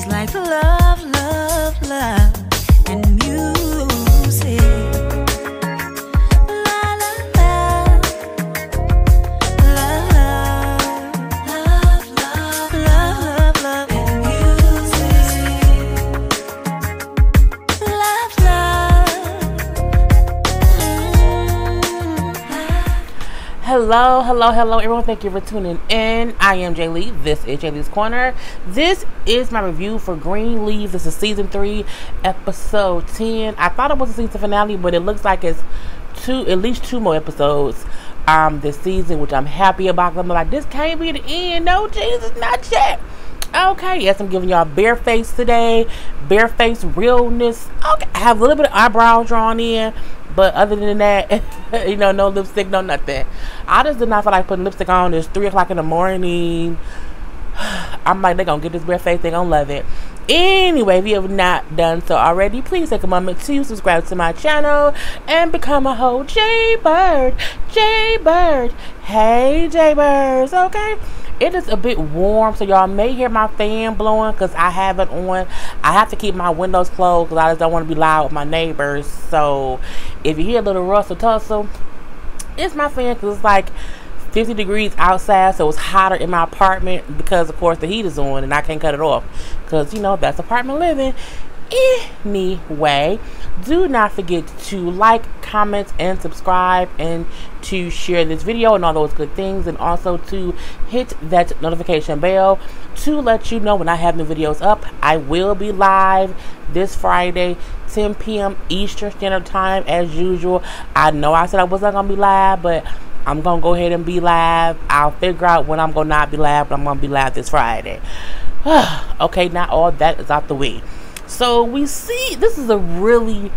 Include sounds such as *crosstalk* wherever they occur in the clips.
She's like love, love, love, Hello, hello, everyone. Thank you for tuning in. I am Jay Lee. This is Jay Lee's Corner. This is my review for Greenleaf. This is season three, episode ten. I thought it was a season finale, but it looks like it's two, at least two more episodes um this season, which I'm happy about. I'm like, this can't be the end. No, Jesus, not yet. Okay, yes, I'm giving y'all bare face today. Bare face realness. Okay, I have a little bit of eyebrows drawn in, but other than that, *laughs* you know, no lipstick, no nothing. I just did not feel like putting lipstick on. It's three o'clock in the morning. *sighs* I'm like, they're gonna get this bare face, they're gonna love it. Anyway, if you have not done so already, please take a moment to subscribe to my channel and become a whole J Bird. J Bird. Hey, J Birds, okay? It is a bit warm, so y'all may hear my fan blowing because I have it on. I have to keep my windows closed because I just don't want to be loud with my neighbors. So if you hear a little rustle tussle, it's my fan because it's like 50 degrees outside, so it's hotter in my apartment because, of course, the heat is on and I can't cut it off because, you know, that's apartment living. Anyway, do not forget to like, comment, and subscribe, and to share this video and all those good things, and also to hit that notification bell to let you know when I have new videos up. I will be live this Friday, 10 p.m. Eastern Standard Time, as usual. I know I said I wasn't gonna be live, but I'm gonna go ahead and be live. I'll figure out when I'm gonna not be live, but I'm gonna be live this Friday. *sighs* okay, now all that is out the way. So we see this is a really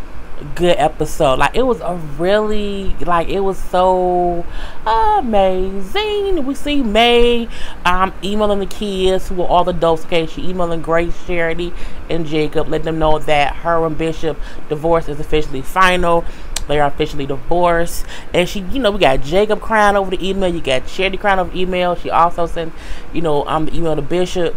good episode. Like it was a really like it was so amazing. We see May um emailing the kids who are all adults. Okay, she emailing Grace, Charity, and Jacob, letting them know that her and Bishop divorce is officially final. They are officially divorced. And she, you know, we got Jacob crying over the email. You got Charity crying over email. She also sent, you know, um the email to Bishop.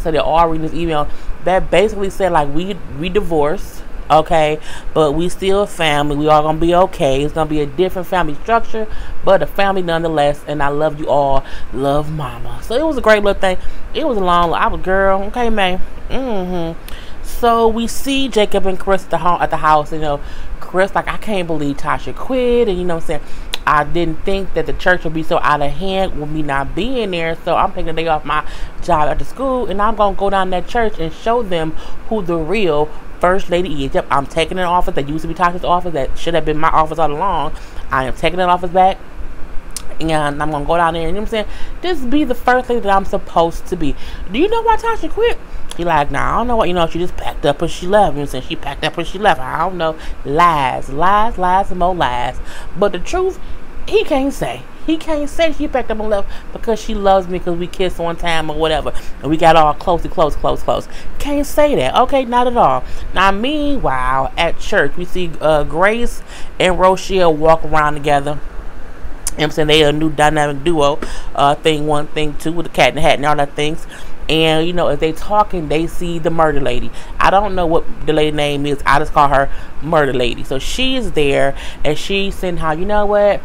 So they're all reading this email that basically said like we we divorced okay but we still a family. We all gonna be okay. It's gonna be a different family structure but a family nonetheless and i love you all. Love mama. So it was a great little thing. It was a long i was girl okay man. Mm-hmm. So we see jacob and chris at the home at the house you know. Chris like i can't believe tasha quit and you know what i'm saying I didn't think that the church would be so out of hand with me not being there. So I'm taking a day off my job at the school and I'm going to go down that church and show them who the real First Lady is. Yep, I'm taking an office that used to be Tasha's office that should have been my office all along. I am taking that office back. And I'm to go down there and, you know what I'm saying? This be the first lady that I'm supposed to be. Do you know why Tasha quit? He like, nah, I don't know what, you know, she just packed up and she left. You know what I'm saying? She packed up and she left. I don't know. Lies, lies, lies, and more lies. But the truth, he can't say. He can't say she packed up and left because she loves me because we kissed one time or whatever. And we got all close and close, close, close. Can't say that. Okay, not at all. Now, meanwhile, at church, we see uh, Grace and Rochelle walk around together. I'm saying? They a new dynamic duo. Uh, thing one, thing two, with the cat and the hat and all that things. And, you know, as they talking, they see the murder lady. I don't know what the lady name is. I just call her murder lady. So she is there and she's saying how, you know what?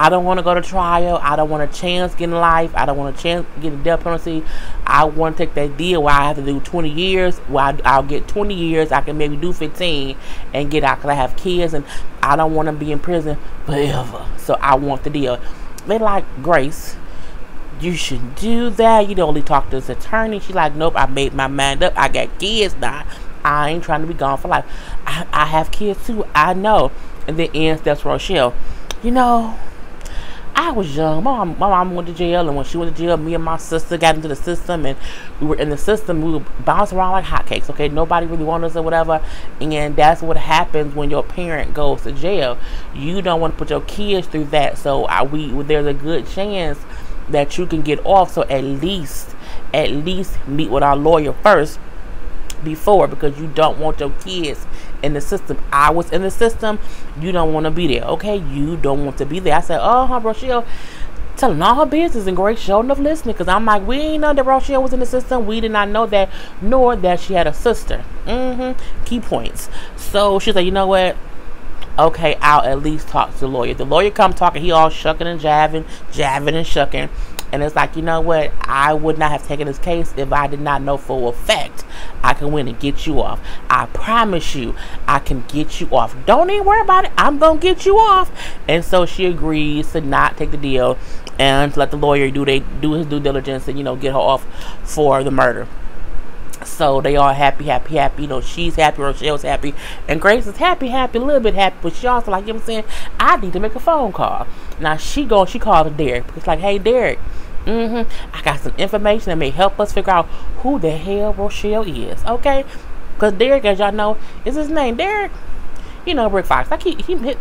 I don't want to go to trial. I don't want a chance getting life. I don't want a chance getting death penalty. I want to take that deal where I have to do 20 years. Where I, will get 20 years. I can maybe do 15 and get out because I have kids and I don't want to be in prison forever. So I want the deal. They like Grace. You should do that. You don't only talk to this attorney. She's like, nope. I made my mind up. I got kids now. I ain't trying to be gone for life. I, I have kids too. I know. And then ends that's Rochelle. You know, I was young. My mom, my mom went to jail, and when she went to jail, me and my sister got into the system, and we were in the system. We would bounce around like hotcakes. Okay, nobody really wanted us or whatever, and that's what happens when your parent goes to jail. You don't want to put your kids through that, so I, we there's a good chance that you can get off. So at least, at least meet with our lawyer first before because you don't want your kids in the system. I was in the system. You don't want to be there. Okay, you don't want to be there. I said, oh, huh, Rochelle. telling all her business and Grace showed enough listening because I'm like, we ain't know that Rochelle was in the system. We did not know that, nor that she had a sister. Mm-hmm. Key points. So she's like, you know what? Okay, I'll at least talk to the lawyer. The lawyer come talking, he all shucking and jabbing, jabbing and shucking. And it's like, you know what? I would not have taken this case if I did not know for a fact I can win and get you off. I promise you, I can get you off. Don't even worry about it. I'm going to get you off. And so she agrees to not take the deal and let the lawyer do they do his due diligence and, you know, get her off for the murder. So they all happy, happy, happy. You know, she's happy, Rochelle's happy, and Grace is happy, happy, a little bit happy. But she also like, you know I'm saying? I need to make a phone call. Now she go, she called Derek. It's like, hey Derek, mm-hmm, I got some information that may help us figure out who the hell Rochelle is. Okay, because Derek, as y'all know, is his name Derek. You know, Rick Fox. I keep he hit.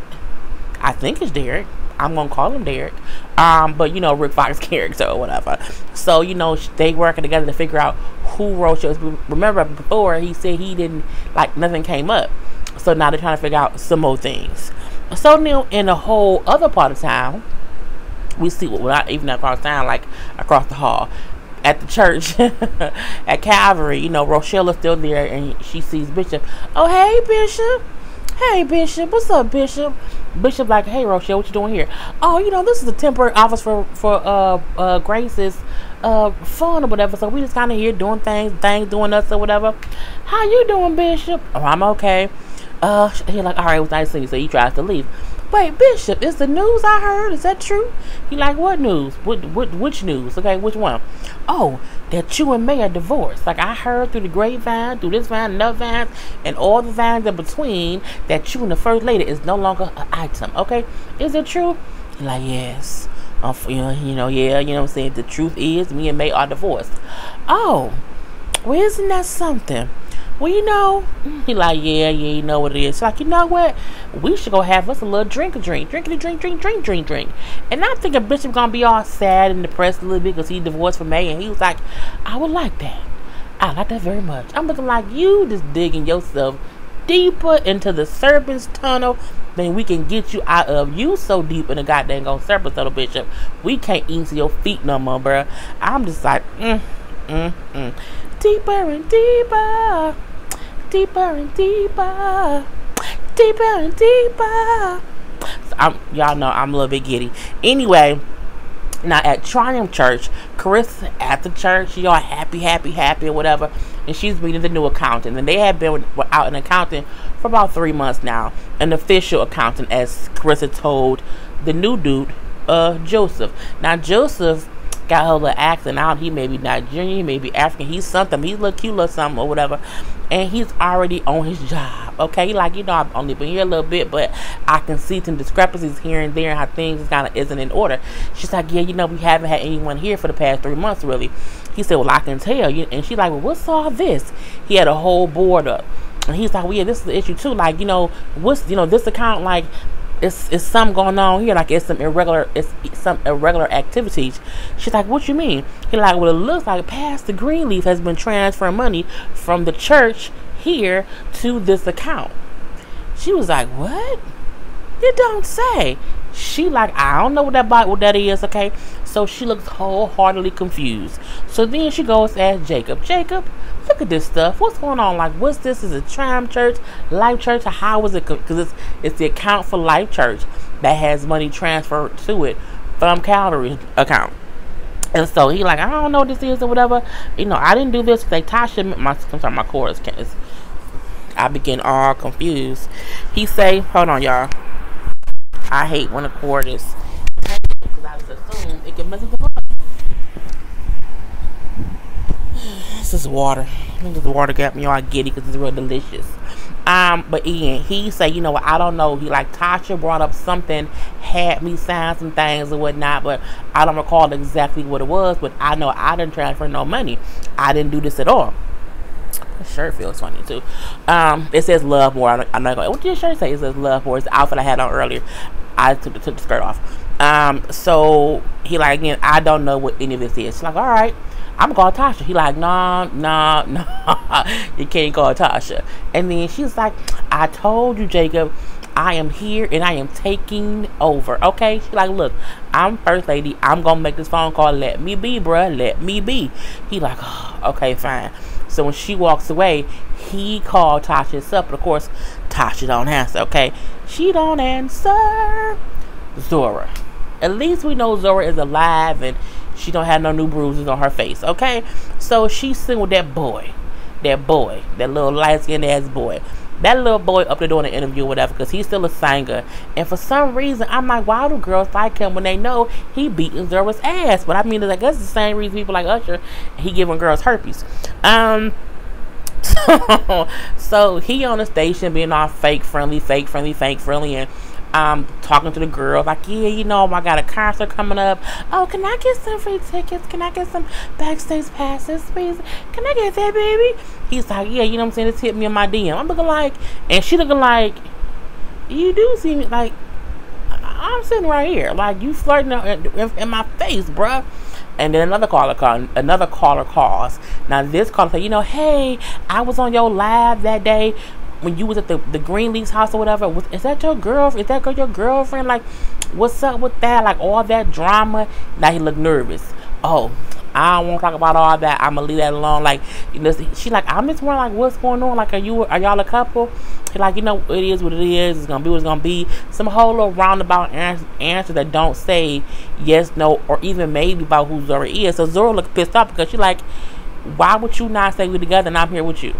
I think it's Derek. I'm gonna call him Derek. Um, but you know, Rick Fox *laughs* character or whatever. So you know, they working together to figure out who Rochelle is. Remember before he said he didn't like nothing came up. So now they're trying to figure out some more things. So now in a whole other part of town, we see what well, not even across town, like across the hall. At the church *laughs* at Calvary, you know, Rochelle is still there and she sees Bishop. Oh hey Bishop. Hey Bishop, what's up, Bishop? Bishop like, hey Rochelle, what you doing here? Oh, you know, this is a temporary office for for uh uh Grace's uh fun or whatever. So we just kinda here doing things, things doing us or whatever. How you doing, Bishop? Oh, I'm okay. Uh he like, alright, it was nice to see you. So he tries to leave. Wait, Bishop, is the news I heard? Is that true? He like, what news? What, what, which news? Okay, which one? Oh, that you and May are divorced. Like I heard through the grapevine, through this vine, another vine, and all the vines in between, that you and the first lady is no longer an item. Okay, is it true? Like, yes. Um, you know, yeah, you know what I'm saying. The truth is, me and May are divorced. Oh, well, isn't that something? Well, you know, he like, yeah, yeah, you know what it is. like, you know what? We should go have us a little drink, a drink, drink, drink, drink, drink, drink, drink, drink. And I think a bishop gonna be all sad and depressed a little bit because he divorced from May, and he was like, I would like that. I like that very much. I'm looking like you just digging yourself deeper into the serpent's tunnel than we can get you out of. You so deep in the goddamn old serpent's tunnel, Bishop. We can't even see your feet no more, bruh. I'm just like, mm, mm, mm. Deeper and deeper deeper and deeper, deeper and deeper. So I'm, y'all know I'm a little bit giddy. Anyway, now at Triumph Church, Carissa at the church, y'all happy, happy, happy, or whatever, and she's meeting the new accountant. And they have been without an accountant for about three months now, an official accountant, as Carissa told the new dude, uh, Joseph. Now Joseph got her little accent out. He may be Nigerian, he may be African. He's something. He's a little cute or something or whatever. And he's already on his job. Okay, like you know, I've only been here a little bit, but I can see some discrepancies here and there and how things kind of isn't in order. She's like, yeah, you know, we haven't had anyone here for the past three months, really. He said, well, I can tell you. And she's like, well, what's all this? He had a whole board up. And he's like, well, yeah, this is the issue too. Like, you know, what's, you know, this account, like, it's it's something going on here. Like it's some irregular it's some irregular activities. She's like, what you mean? He like, well, it looks like Pastor Greenleaf has been transferring money from the church here to this account. She was like, what? You don't say. She like, I don't know what that what that is. Okay, so she looks wholeheartedly confused. So then she goes to ask Jacob, Jacob, look at this stuff. What's going on? Like, what's this? Is it Triumph Church, Life Church, how is it? Because it's it's the account for Life Church that has money transferred to it from Calvary's account. And so he like, I don't know what this is or whatever. You know, I didn't do this. Like Tasha, my I'm sorry, my chorus is. I begin all confused. He say, hold on, y'all. I hate when a chord is I assume it mess up the *sighs* This is water. I the water got me all giddy because it's real delicious. Um, but Ian, he said, you know what, I don't know. He like Tasha brought up something, had me sign some things and whatnot, but I don't recall exactly what it was. But I know I didn't transfer no money. I didn't do this at all. The shirt feels funny too. Um, it says love more. I'm not going. What did your shirt say? It says love more. It's the outfit I had on earlier. I took took the skirt off. Um, so he like again, I don't know what any of this is. She's like, all right, I'm gonna call Tasha. He like, nah, nah, *laughs* nah, you can't call Tasha. And then she's like, I told you, Jacob, I am here and I am taking over. Okay? She like, look, I'm first lady. I'm gonna make this phone call. Let me be, bruh. Let me be. He like, oh, okay, fine. So when she walks away, he called Tasha's up. But of course, Tasha don't answer. Okay? She don't answer. Zora. At least we know Zora is alive and she don't have no new bruises on her face. Okay? So she's sitting with that boy. That boy. That little light skinned ass boy that little boy up there doing an interview or whatever because he's still a singer. And for some reason, I'm like, why do girls like him when they know he beating Zora's ass? But I mean, I guess the same reason people like Usher, he giving girls herpes. Um, so, *laughs* so he on the station being all fake friendly, fake friendly, fake friendly, and um, talking to the girls like, yeah, you know, I got a concert coming up. Oh, can I get some free tickets? Can I get some backstage passes, please? Can I get that, baby? He's like, yeah, you know what I'm saying? Just hit me in my DM. I'm looking like, and she looking like, you do see me like, I'm sitting right here, like you flirting in, my face, bruh. And then another caller call, another caller calls. Now this caller say, you know, hey, I was on your live that day when you was at the, the Greenleaf's house or whatever, was, is that your girl? Is that girl your girlfriend? Like, what's up with that? Like all that drama. Now he looked nervous. Oh, I don't want to talk about all that. I'm gonna leave that alone. Like, know, she like, I'm just wondering, like, what's going on? Like, are you, are y'all a couple? He like, you know, it is what it is. It's gonna be what it's gonna be. Some whole little roundabout answer, answer that don't say yes, no, or even maybe about who Zora is. So Zora look pissed off because she like, why would you not say we together and I'm here with you?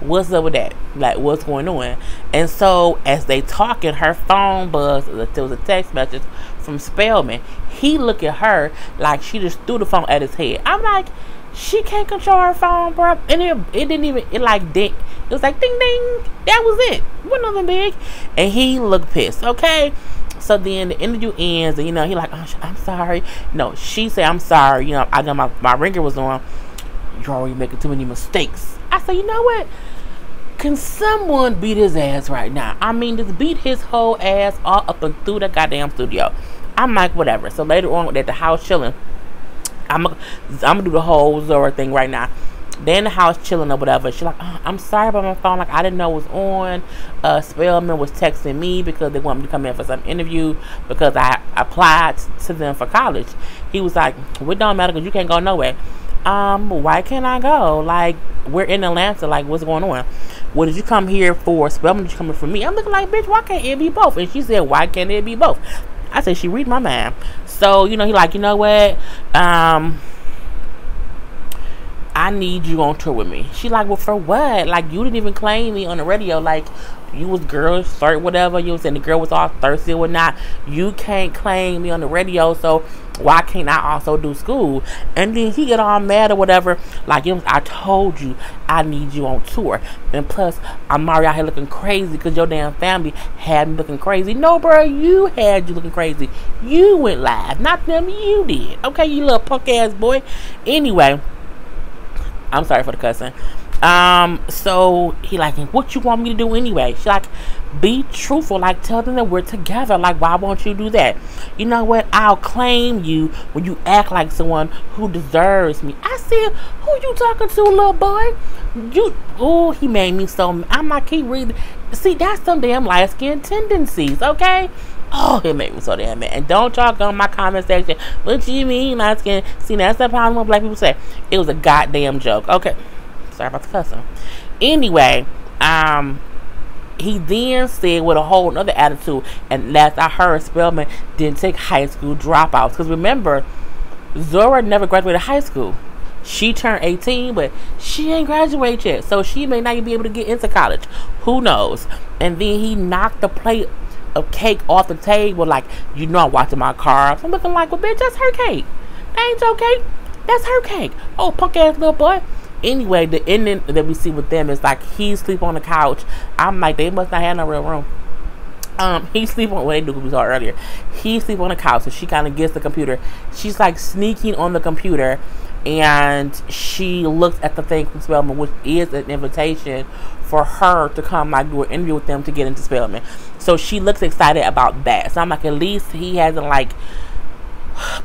What's up with that? Like, what's going on? And so, as they talking, her phone buzz. There was a text message from Spelman. He look at her like she just threw the phone at his head. I'm like, she can't control her phone, bro. And it, it didn't even, it like ding. It was like ding ding. That was it. Wasn't nothing big. And he looked pissed. Okay. So then the interview ends, and you know he like, oh, I'm sorry. No, she said, I'm sorry. You know, I know my my ringer was on. You're already making too many mistakes. I said, you know what? Can someone beat his ass right now? I mean, just beat his whole ass all up and through the goddamn studio. I'm like, whatever. So later on, at the house chilling, I'm gonna, I'm do the whole Zora thing right now. They in the house chilling or whatever. She's like, oh, I'm sorry about my phone. Like, I didn't know it was on. Uh, Spelman was texting me because they want me to come in for some interview because I applied to them for college. He was like, "We don't matter because you can't go nowhere." Um, why can't I go? Like, we're in Atlanta. Like, what's going on? What did you come here for? Spelman, did you come for me? I'm looking like, bitch, why can't it be both? And she said, why can't it be both? I said, she read my mind. So, you know, he like, you know what? Um, I need you on tour with me. She like, well, for what? Like, you didn't even claim me on the radio. Like, you was girl flirt, whatever. You was saying the girl was all thirsty or not. You can't claim me on the radio, so why can't I also do school? And then he get all mad or whatever. Like, you know, I told you I need you on tour. And plus, I'm already out here looking crazy because your damn family had me looking crazy. No, bro, you had you looking crazy. You went live, not them. You did. Okay, you little punk ass boy. Anyway, I'm sorry for the cussing. Um, so he like, what you want me to do anyway? She like, be truthful. Like, tell them that we're together. Like, why won't you do that? You know what? I'll claim you when you act like someone who deserves me. I said, who you talking to, little boy? You, oh, he made me so. I'm not keep reading. See, that's some damn light skin tendencies. Okay. Oh, it made me so damn mad. And don't y'all go in my comment section. What you mean, light skin? See, that's the problem what black people say. It was a goddamn joke. Okay. Sorry about the cussing. Anyway, um, he then said with a whole other attitude, and last I heard, Spelman didn't take high school dropouts. Because remember, Zora never graduated high school. She turned 18, but she ain't graduated yet. So she may not even be able to get into college. Who knows? And then he knocked the plate of cake off the table, like, you know, I'm watching my carbs. I'm looking like, well, bitch, that's her cake. That ain't your cake. That's her cake. Oh, punk ass little boy anyway, the ending that we see with them is like he sleep on the couch. I'm like, they must not have no real room. Um, he sleep on what they do we saw earlier. He sleep on the couch, so she kind of gets the computer. She's like sneaking on the computer, and she looks at the thing from Spelman, which is an invitation for her to come like do an interview with them to get into Spelman. So she looks excited about that. So I'm like, at least he hasn't like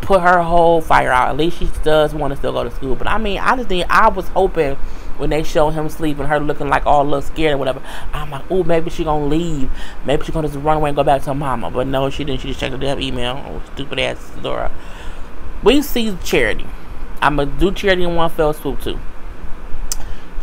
put her whole fire out. At least she does want to still go to school. But I mean, I just think I was hoping when they show him sleeping, her looking like all a little scared or whatever. I'm like, oh, maybe she gonna leave. Maybe she gonna just run away and go back to her mama. But no, she didn't. She just checked the damn email. Oh, stupid ass Dora. We see Charity. I'm gonna do Charity in one fell swoop too.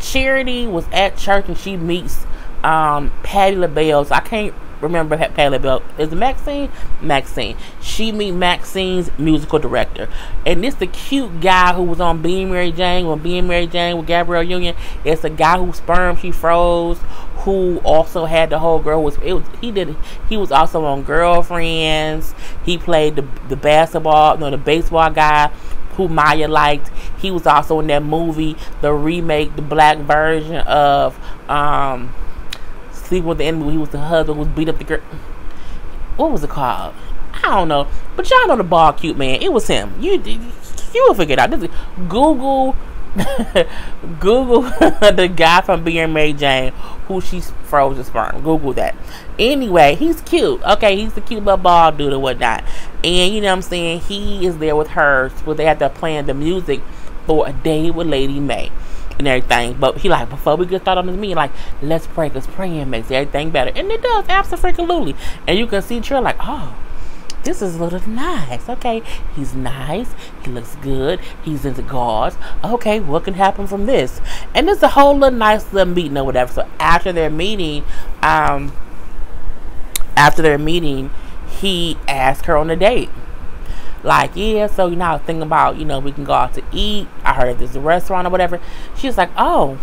Charity was at church and she meets um, Patti LaBelle's. I can't remember Patti LaBelle. Is Maxine? Maxine. She meet Maxine's musical director. And this the cute guy who was on Being Mary Jane, when Being Mary Jane with Gabrielle Union. It's a guy who sperm she froze, who also had the whole girl was it was he did he was also on Girlfriends. He played the the basketball, no the baseball guy who Maya liked. He was also in that movie, the remake, the black version of um Sleep with the Enemy. He was the husband who was beat up the girl. What was it called? I don't know. But y'all know the ball cute man. It was him. You you will figure it out. This is Google *laughs* Google *laughs* the guy from Being Mary Jane who she froze the sperm. Google that. Anyway, he's cute. Okay, he's the cute little ball dude or whatnot. And you know what I'm saying? He is there with her. So they have to plan the music for a day with Lady May and everything. But he like, before we get started on this meeting, like, let's pray, because praying makes everything better. And it does, absolutely. And you can see Trill like, oh, this is a little nice. Okay, he's nice. He looks good. He's into guards. Okay, what can happen from this? And it's a whole little nice little meeting or whatever. So after their meeting, um, after their meeting, he asked her on a date. Like, yeah, so you know, I was thinking about, you know, we can go out to eat. I heard there's a restaurant or whatever. She's like, oh,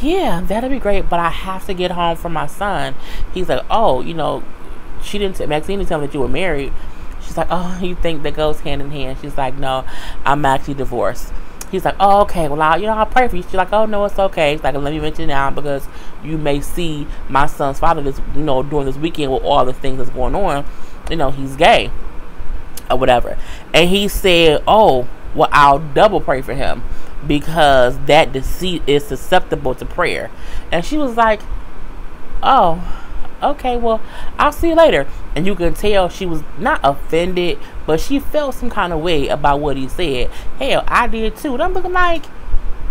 yeah, that'd be great, but I have to get home for my son. He's like, oh, you know, she didn't. T- Maxine didn't tell me that you were married. She's like, oh, you think that goes hand in hand? She's like, no, I'm actually divorced. He's like, oh, okay, well, I, you know, I'll pray for you. She's like, oh, no, it's okay. He's like, let me mention now because you may see my son's father this, you know, during this weekend with all the things that's going on. You know, he's gay or whatever. And he said, oh, well, I'll double pray for him because that deceit is susceptible to prayer. And she was like, oh, okay, well, I'll see you later. And you can tell she was not offended, but she felt some kind of way about what he said. Hell, I did too. And I'm looking like,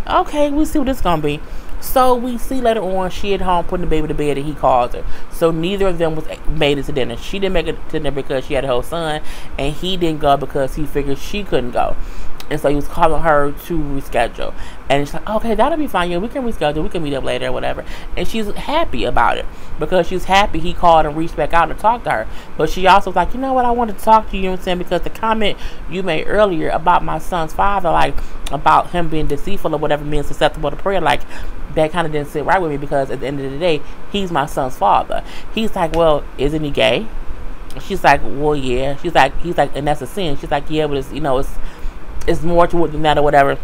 okay, we'll see what this gonna be. So we see later on she at home putting the baby to bed and he calls her. So neither of them was made it to dinner. She didn't make it to dinner because she had a whole son, and he didn't go because he figured she couldn't go. And so he was calling her to reschedule. And she's like, okay, that'll be fine. Yeah, we can reschedule. We can meet up later or whatever. And she's happy about it because she's happy he called and reached back out to talk to her. But she also was like, you know what? I wanted to talk to you, you know what I'm saying? Because the comment you made earlier about my son's father, like about him being deceitful or whatever, being susceptible to prayer, like that kind of didn't sit right with me because at the end of the day, he's my son's father. He's like, well, isn't he gay? She's like, well, yeah. She's like, he's like, and that's a sin. She's like, yeah, but it's, you know, it's, it's more to it than that or whatever.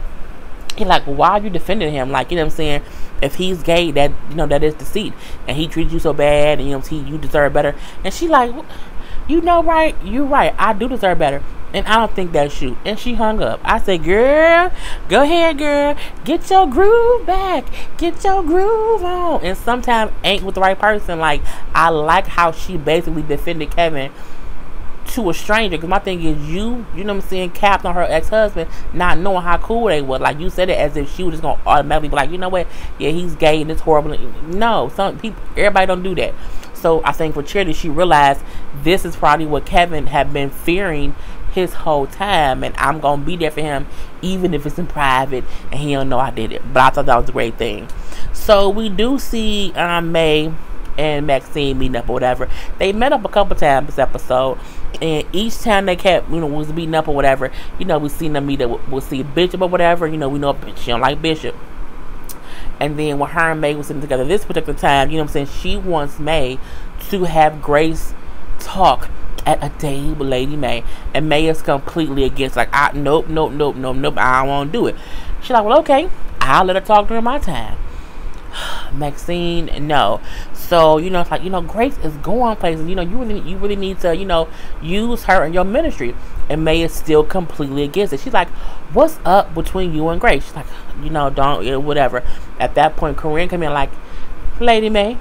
He's like, why are you defending him? Like, you know what I'm saying? If he's gay, that you know that is deceit, and he treats you so bad, and you know he, you deserve better. And she like, you know, right? You're right. I do deserve better, and I don't think that's you. And she hung up. I said, girl, go ahead, girl, get your groove back, get your groove on. And sometimes ain't with the right person. Like I like how she basically defended Kevin to a stranger. Because my thing is, you, you know what I'm saying, capped on her ex husband, not knowing how cool they were. Like you said it as if she was just gonna automatically be like, you know what, yeah, he's gay and it's horrible. No, some people, everybody don't do that. So I think for Charity, she realized this is probably what Kevin had been fearing his whole time, and I'm gonna be there for him, even if it's in private, and he don't know I did it. But I thought that was a great thing. So we do see um, May and Maxine meeting up or whatever. They met up a couple times this episode, and each time they kept, you know, was meeting up or whatever, you know, we seen them meet up. We'll see Bishop or whatever. You know, we know she don't like Bishop. And then when her and May was sitting together this particular time, you know what I'm saying, she wants May to have Grace talk at a day with Lady May. And May is completely against, like, I, nope, nope, nope, nope, nope, I won't do it. She's like, well, okay, I'll let her talk during my time. *sighs* Maxine, no. So you know, it's like you know, Grace is going places. You know, you really, you really need to, you know, use her in your ministry. And May is still completely against it. She's like, "What's up between you and Grace?" She's like, "You know, don't, eh, whatever." At that point, Corinne came in like, "Lady May,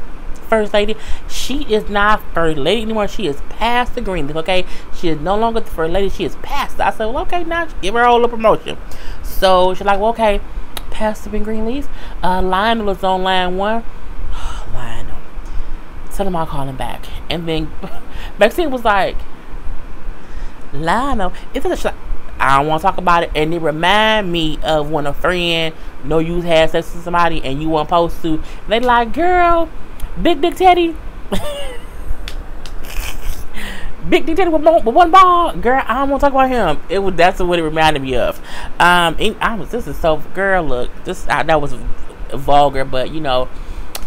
first lady. She is not first lady anymore. She is past the green. Leaf, okay, she is no longer the first lady. She is past. I said, well, okay, now give her all the promotion. So she's like, well, okay, Pastor Ben Greenleaf. Uh, Lionel is on line one. *sighs* Lionel. Tell him I'll call him back. And then *laughs* Maxine was like, Lionel, it's a sh- I don't want to talk about it. And it remind me of when a friend know you had sex with somebody and you weren't supposed to. They like, girl, Big Dick Teddy. Big Dick Teddy with, one- ball, girl. I don't want to talk about him. It was that's what it reminded me of. Um, and I was this is so girl. Look, this I, that was vulgar, but you know,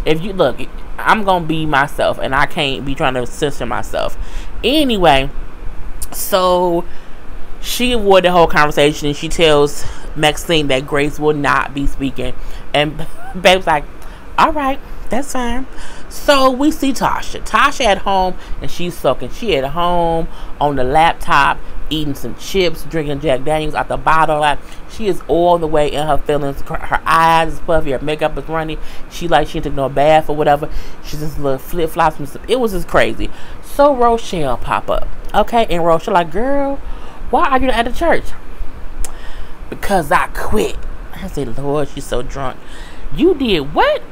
if you look, I'm gonna be myself, and I can't be trying to censor myself. Anyway, so she avoided the whole conversation and she tells Maxine that Grace will not be speaking. And *laughs* Babe's like, all right, that's fine. So we see Tasha. Tasha at home and she's soaking. She at home on the laptop eating some chips, drinking Jack Daniels out the bottle. Like she is all the way in her feelings. Her eyes is puffy, her makeup is runny. She like she took no bath or whatever. She's just little flip flops and stuff. It was just crazy. So Rochelle pop up. Okay, and Rochelle like, girl, why are you at the church? Because I quit. I said, Lord, she's so drunk. You did what?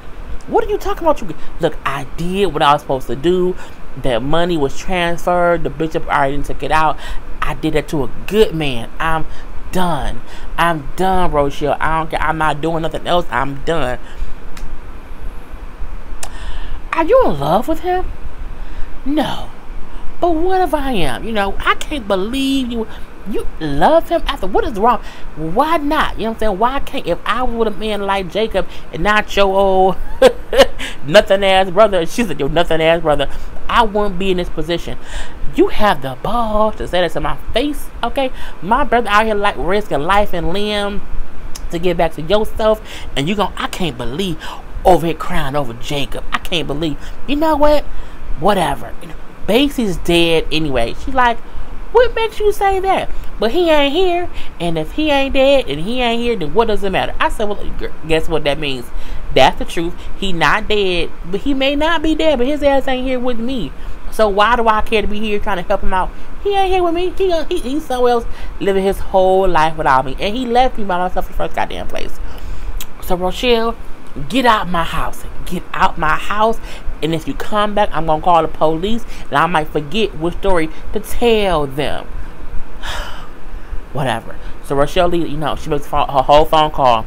What are you talking about? You look, I did what I was supposed to do. That money was transferred. The bishop already took it out. I did it to a good man. I'm done. I'm done, Rochelle. I don't care. I'm not doing nothing else. I'm done. Are you in love with him? No. But what if I am? You know, I can't believe you you love him after what is wrong? Why not? You know what I'm saying? Why can't if I was with a man like Jacob and not your old *laughs* nothing ass brother, she said your nothing ass brother, I wouldn't be in this position. You have the balls to say that to my face, okay? My brother out here like risking life and limb to get back to yourself, and you gon' I can't believe over here crying over Jacob. I can't believe. You know what? Whatever. You know, Basie's dead anyway. She like, what makes you say that? But he ain't here, and if he ain't dead and he ain't here, then what does it matter? I said, well, guess what that means? That's the truth. He not dead, but he may not be dead, but his ass ain't here with me. So why do I care to be here trying to help him out? He ain't here with me. He, he he's somewhere else living his whole life without me, and he left me by myself in the first goddamn place. So Rochelle, get out my house. Get out my house. And if you come back, I'm gonna call the police, and I might forget which story to tell them. *sighs* Whatever. So Rochelle, Lee, you know, she makes her whole phone call.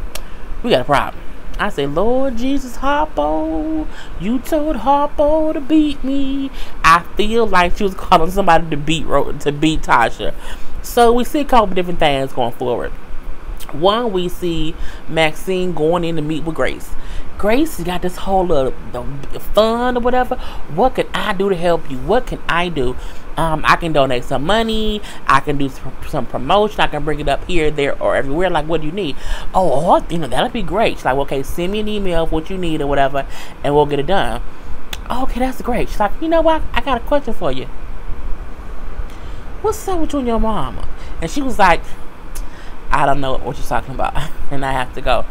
We got a problem. I say, Lord Jesus, Harpo, you told Harpo to beat me. I feel like she was calling somebody to beat to beat Tasha. So we see a couple different things going forward. One, we see Maxine going in to meet with Grace. Grace you got this whole uh, the fund or whatever. What can I do to help you? What can I do? Um, I can donate some money. I can do some, some promotion. I can bring it up here, there, or everywhere. Like, what do you need? Oh, oh, you know that'd be great. She's like, okay, send me an email of what you need or whatever, and we'll get it done. Okay, that's great. She's like, you know what? I got a question for you. What's up with you and your mama? And she was like, I don't know what you're talking about, *laughs* and I have to go.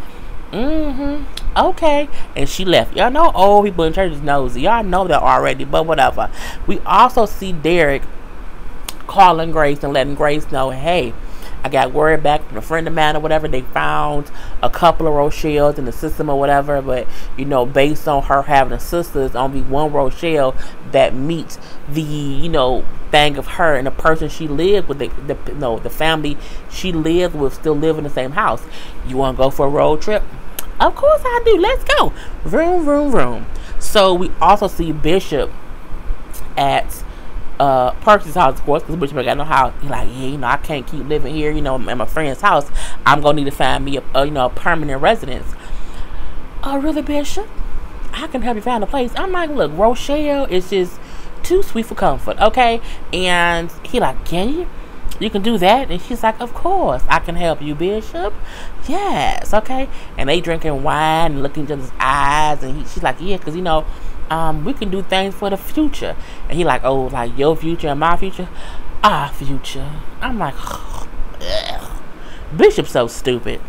Mm-hmm. Okay. And she left. Y'all know old people in churches nosy. Y'all know that already, but whatever. We also see Derek calling Grace and letting Grace know, hey, I got word back from a friend of mine or whatever. They found a couple of Rochelle's in the system or whatever, but you know, based on her having a sister, it's only one Rochelle that meets the you know thing of her and the person she lived with, the, the know, the family she lived with, still live in the same house. You want to go for a road trip? Of course I do. Let's go. Room, room, room. So we also see Bishop at uh Percy's house, of course, because Bishop got no house. He's like, yeah, you know, I can't keep living here, you know, at my friend's house. I'm gonna need to find me a, a you know a permanent residence. Oh, really, Bishop? I can help you find a place. I'm like, look, Rochelle is just too sweet for comfort, okay? And he like, can you? You can do that? And she's like, Of course, I can help you, Bishop. Yes, okay. And they drinking wine and looking each other's eyes. And he, she's like, Yeah, because, you know, um, we can do things for the future. And he like, Oh, like your future and my future? Our future. I'm like, Ugh. Bishop's so stupid.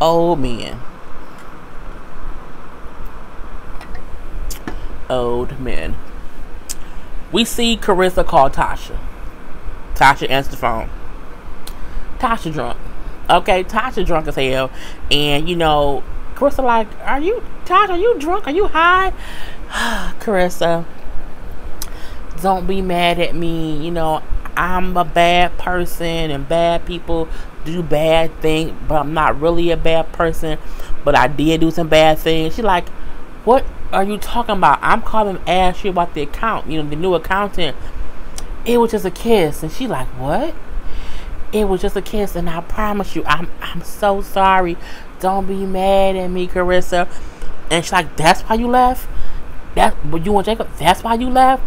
Old man. Old men. We see Carissa call Tasha. Tasha answered the phone. Tasha drunk. Okay, Tasha drunk as hell, and you know, Carissa like, are you Tasha? Are you drunk? Are you high? *sighs* Carissa, don't be mad at me. You know, I'm a bad person, and bad people do bad things, but I'm not really a bad person. But I did do some bad things. She like, what are you talking about? I'm calling to ask you about the account. You know, the new accountant. It was just a kiss, and she like, what? It was just a kiss, and I promise you, I'm I'm so sorry. Don't be mad at me, Carissa. And she's like, that's why you left. That, but you and Jacob, that's why you left.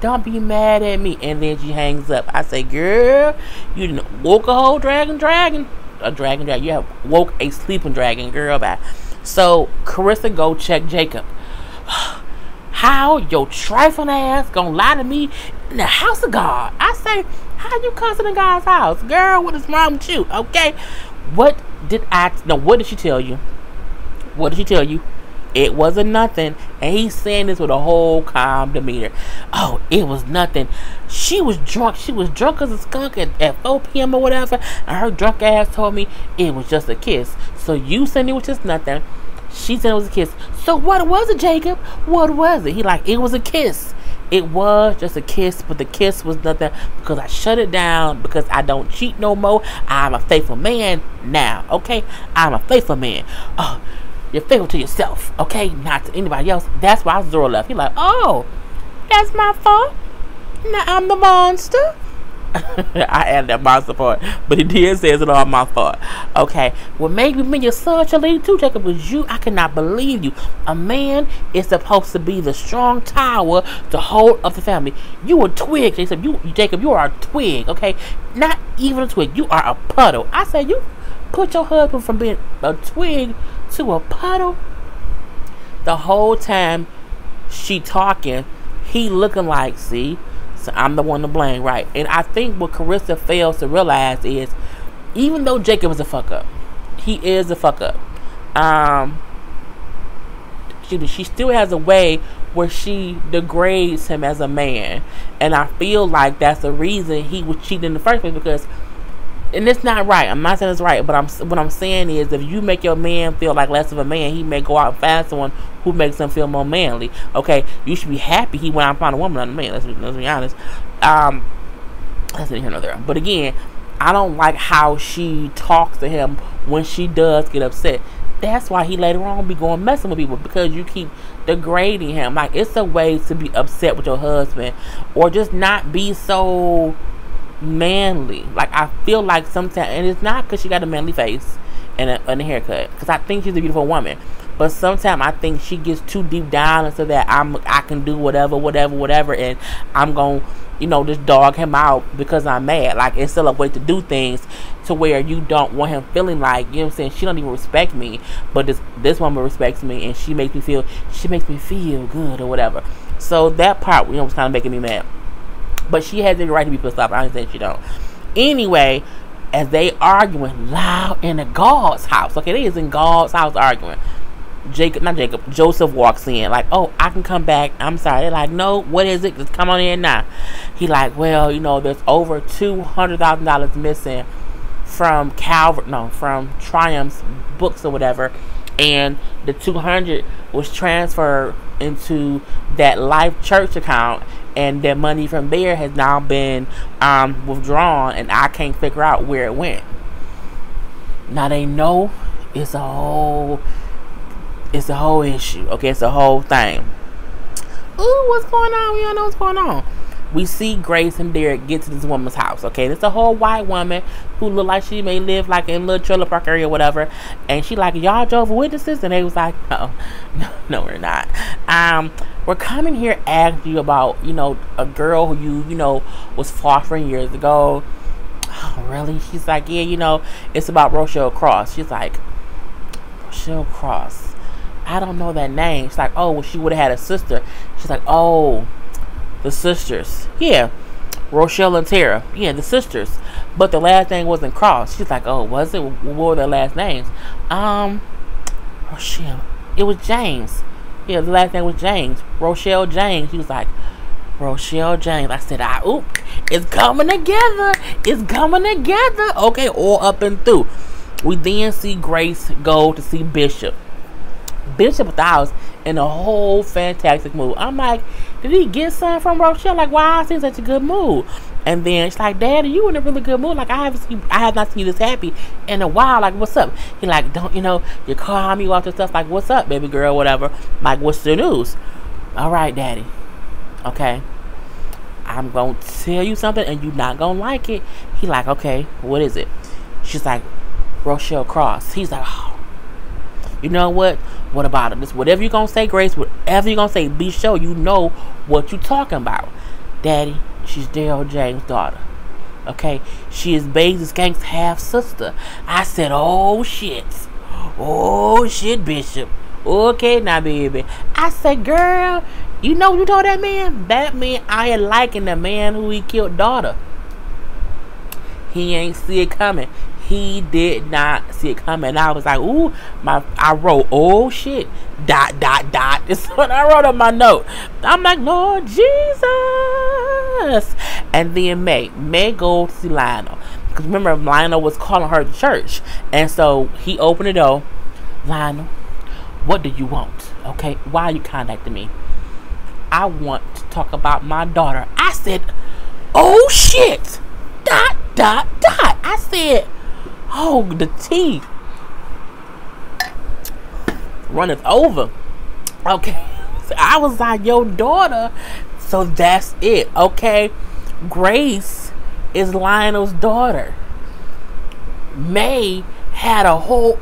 Don't be mad at me. And then she hangs up. I say, girl, you didn't woke a whole dragon, dragon, a dragon, dragon. You have woke a sleeping dragon, girl. So Carissa go check Jacob. How your trifling ass gonna lie to me in the house of God? I say, how you cussing in God's house, girl? What is wrong with you? Okay, what did I? No, what did she tell you? What did she tell you? It wasn't nothing. And he's saying this with a whole calm demeanor. Oh, it was nothing. She was drunk. She was drunk as a skunk at, at 4 p.m. or whatever. And her drunk ass told me it was just a kiss. So you said it was just nothing. She said it was a kiss. So what was it, Jacob? What was it? He like, it was a kiss. It was just a kiss, but the kiss was nothing because I shut it down because I don't cheat no more. I'm a faithful man now, okay? I'm a faithful man. Oh, you're faithful to yourself, okay? Not to anybody else. That's why Zora left. He like, oh, that's my fault. Now I'm the monster. *laughs* I added that monster part, but he did say it's all my fault. Okay, well maybe me your son should leave too, Jacob. But you, I cannot believe you. A man is supposed to be the strong tower to hold up the family. You a twig, Jacob. You, Jacob, you are a twig. Okay, not even a twig. You are a puddle. I said you put your husband from being a twig to a puddle. The whole time she talking, he looking like, see, so I'm the one to blame, right? And I think what Carissa fails to realize is, even though Jacob is a fuck up, he is a fuck up. Um, she she still has a way where she degrades him as a man, and I feel like that's the reason he was cheating in the first place because and it's not right. I'm not saying it's right, but I'm what I'm saying is if you make your man feel like less of a man, he may go out and find someone who makes him feel more manly. Okay, you should be happy he went out and found a woman on a man. Let's be, let's be honest. Um, that's in here nor there. But again, I don't like how she talks to him when she does get upset. That's why he later on be going messing with people because you keep degrading him. Like it's a way to be upset with your husband or just not be so manly. Like I feel like sometimes, and it's not because she got a manly face and a, and a haircut. Because I think she's a beautiful woman, but sometimes I think she gets too deep down into that I'm I can do whatever, whatever, whatever, and I'm gonna you know just dog him out because I'm mad. Like it's still a way to do things to where you don't want him feeling like you know what I'm saying. She don't even respect me, but this this woman respects me and she makes me feel she makes me feel good or whatever. So that part you know was kind of making me mad. But she has the right to be pissed off. I understand she don't. Anyway, as they arguing loud in the God's house. Okay, they is in God's house arguing. Jacob, not Jacob, Joseph walks in, like, oh, I can come back. I'm sorry. They're like, no, what is it? Just come on in now. He like, well, you know, there's over two hundred thousand dollars missing from Calvary, no, from Triumph's books or whatever, and the two hundred was transferred into that Life Church account, and the money from there has now been um, withdrawn, and I can't figure out where it went. Now they know it's a whole, it's a whole issue. Okay, it's a whole thing. Ooh, what's going on? We don't know what's going on. We see Grace and Derek get to this woman's house. Okay, it's a whole white woman who look like she may live like in little trailer park area or whatever. And she like, y'all drove Witnesses, and they was like, no, *laughs* no, no, we're not. Um, we're coming here asking you about, you know, a girl who you, you know, was fostering years ago. Oh, really? She's like, yeah, you know, it's about Rochelle Cross. She's like, Rochelle Cross. I don't know that name. She's like, oh, well, she would have had a sister. She's like, oh, the sisters. Yeah. Rochelle and Tara. Yeah, the sisters. But the last name wasn't Cross. She's like, oh, was it? What were their last names? Um, Rochelle. It was James. Yeah, the last name was James. Rochelle James. He was like, Rochelle James. I said, I oop, it's coming together. It's coming together. Okay, all up and through. We then see Grace go to see Bishop. Bishop at the in a whole fantastic mood. I'm like, did he get something from Rochelle? Like, why is he in such a good mood? And then she's like, Daddy, you in a really good mood. Like, I haven't seen, I have not seen you this happy in a while. Like, what's up? He like, don't you know, you call me off the stuff. Like, what's up, baby girl, whatever. Like, what's the news? All right, Daddy. Okay. I'm gonna tell you something and you're not gonna like it. He like, okay, what is it? She's like, Rochelle Cross. He's like, oh, you know what? What about it? This whatever you're gonna say, Grace, whatever you're gonna say, be sure you know what you're talking about. Daddy, she's Daryl James' daughter. Okay? She is Basil Skank's half sister. I said, oh shit. Oh shit, Bishop. Okay, now baby. I said, girl, you know you told that man? That man I ain't liking the man who he killed daughter. He ain't see it coming. He did not see it coming. I was like, ooh, my I wrote, oh shit, dot dot dot. *laughs* This is what I wrote on my note. I'm like, Lord Jesus. And then May, May to see Lionel. Because remember, Lionel was calling her to church. And so he opened the door. Lionel, what do you want? Okay, why are you contacting me? I want to talk about my daughter. I said, oh shit, dot dot dot. I said, Oh, the tea runneth over. Okay. So I was like, your daughter. So that's it. Okay. Grace is Lionel's daughter. May had a whole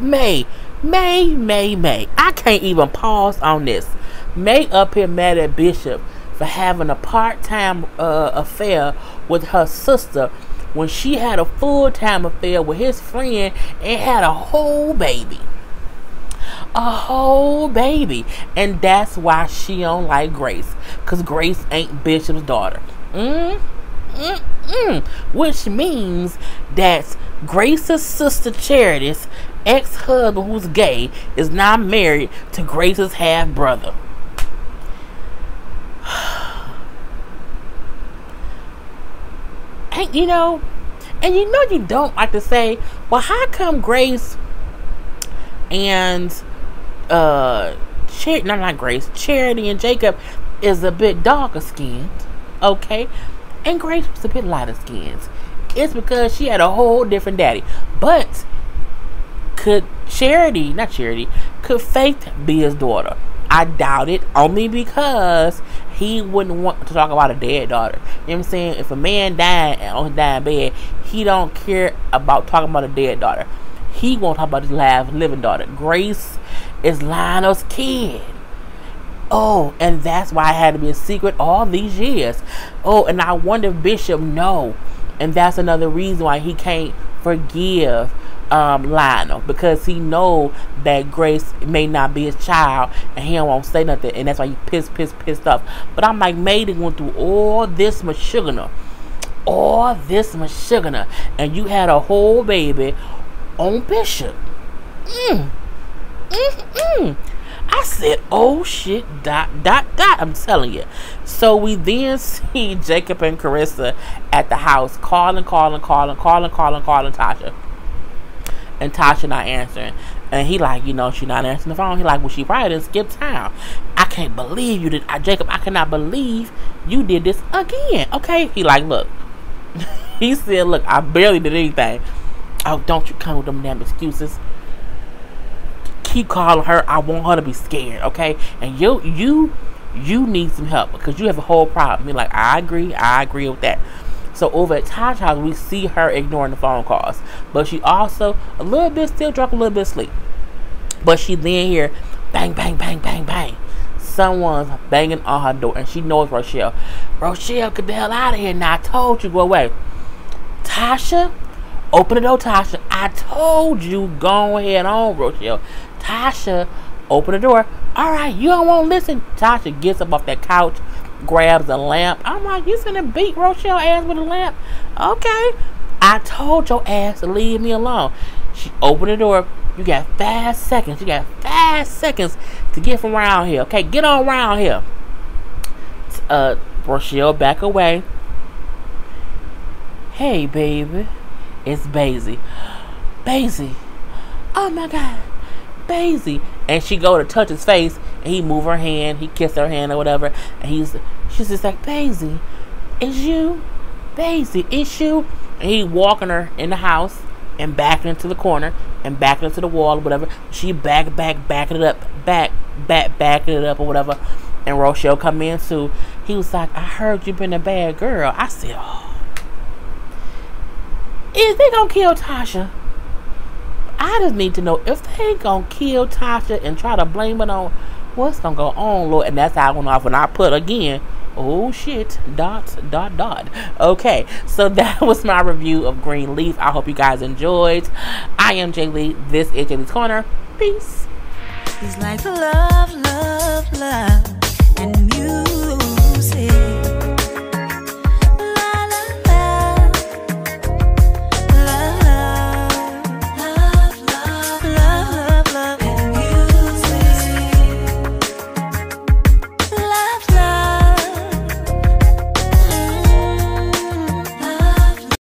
May, May, May, May. I can't even pause on this. May up here mad at Bishop for having a part-time uh, affair with her sister when she had a full time affair with his friend and had a whole baby. A whole baby. And that's why she don't like Grace. Because Grace ain't Bishop's daughter. Mm, mm, mm. Which means that Grace's sister Charity's ex husband, who's gay, is now married to Grace's half brother. And you know, and you know you don't like to say, well, how come Grace and uh Charity, no, not Grace, Charity and Jacob is a bit darker skinned, okay, and Grace was a bit lighter skinned. It's because she had a whole different daddy. But could Charity, not Charity, could Faith be his daughter? I doubt it, only because he wouldn't want to talk about a dead daughter. You know what I'm saying? If a man died on his dying bed, he don't care about talking about a dead daughter. He won't talk about his live living daughter. Grace is Lionel's kid. Oh, and that's why I had to be a secret all these years. Oh, and I wonder if Bishop know. And that's another reason why he can't forgive um, Lionel because he know that Grace may not be his child and he to say nothing and that's why he pissed, pissed, pissed off. But I'm like, Maiden went through all this machugana, all this machugana, and you had a whole baby on Bishop. Mm. Mm, mm. I said, oh shit, dot, dot, dot. I'm telling you. So we then *laughs* see Jacob and Kerissa at the house calling, calling, calling, calling, calling, calling Tasha and Tasha not answering. And he like, you know, she not answering the phone. He like, well, she probably didn't skip town. I can't believe you did, uh, Jacob. I cannot believe you did this again. Okay, he like, look. *laughs* he said, look, I barely did anything. Oh, don't you come with them damn excuses. Keep calling her. I want her to be scared. Okay, and you, you, you need some help because you have a whole problem. You're like, I agree. I agree with that. So over at Tasha's we see her ignoring the phone calls. But she also a little bit still drunk, a little bit sleep. But she then hear bang, bang, bang, bang, bang. Someone's banging on her door, and she knows Rochelle. Rochelle, get the hell out of here now. I told you, go away. Tasha, open the door, Tasha. I told you, go ahead on, Rochelle. Tasha, open the door. All right, you don't want to listen. Tasha gets up off that couch grabs a lamp. I'm like, you gonna beat Rochelle ass with a lamp? Okay. I told your ass to leave me alone. She opened the door. You got five seconds. You got five seconds to get from around here. Okay, get on around here. Uh, Rochelle, back away. Hey, baby. It's Basie. Basie. Oh my God. Basie. And she go to touch his face and he move her hand. He kiss her hand or whatever. And he's, she's just like, Basie, it's you. Basie, it's you. And he walking her in the house and backing into the corner and backing into the wall or whatever. She back, back, backing it up, back, back, backing it up or whatever. And Rochelle come in too. He was like, I heard you been a bad girl. I said, oh. Is they gonna kill Tasha? I just need to know if they ain't gonna kill Tasha and try to blame it on what's gonna go on, Lord. And that's how I went off when I put again. Oh shit, dot, dot, dot. Okay, so *laughs* that was my review of Greenleaf. I hope you guys enjoyed. I am Jay Lee. This is Jay Lee's Corner. Peace. It's like love, love, love, and music.